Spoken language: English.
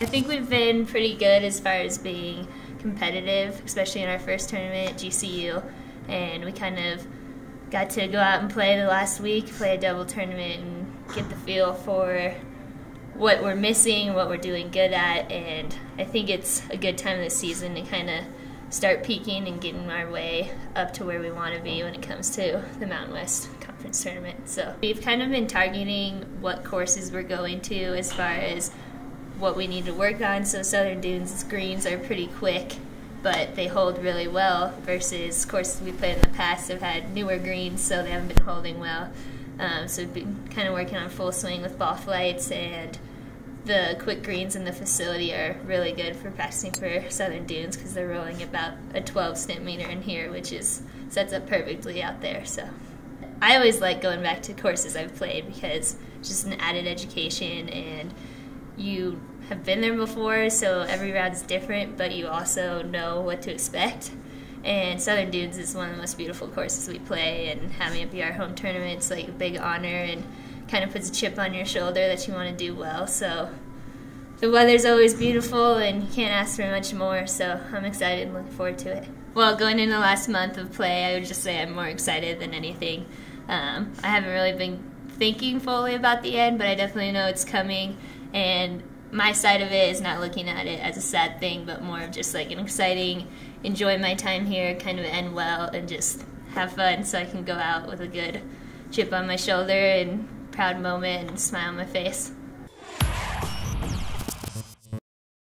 I think we've been pretty good as far as being competitive, especially in our first tournament, GCU, and we kind of got to go out and play the last week, play a double tournament, and get the feel for what we're missing, what we're doing good at, and I think it's a good time of the season to kind of start peaking and getting our way up to where we want to be when it comes to the Mountain West Conference tournament. So we've kind of been targeting what courses we're going to as far as what we need to work on. So Southern Dunes greens are pretty quick, but they hold really well versus courses we played in the past have had newer greens, so they haven't been holding well. Um, so we've been kind of working on full swing with ball flights and the quick greens in the facility are really good for practicing for Southern Dunes because they're rolling about a 12 stimpmeter in here, which is sets up perfectly out there. So I always like going back to courses I've played because just an added education and you have been there before, so every round's different, but you also know what to expect. And Southern Dunes is one of the most beautiful courses we play, and having it be our home tournament is like a big honor and kind of puts a chip on your shoulder that you want to do well. So the weather's always beautiful, and you can't ask for much more. So I'm excited and looking forward to it. Well, going into the last month of play, I would just say I'm more excited than anything. Um, I haven't really been thinking fully about the end, but I definitely know it's coming, and my side of it is not looking at it as a sad thing, but more of just like an exciting, enjoy my time here, kind of end well, and just have fun so I can go out with a good chip on my shoulder and proud moment and smile on my face.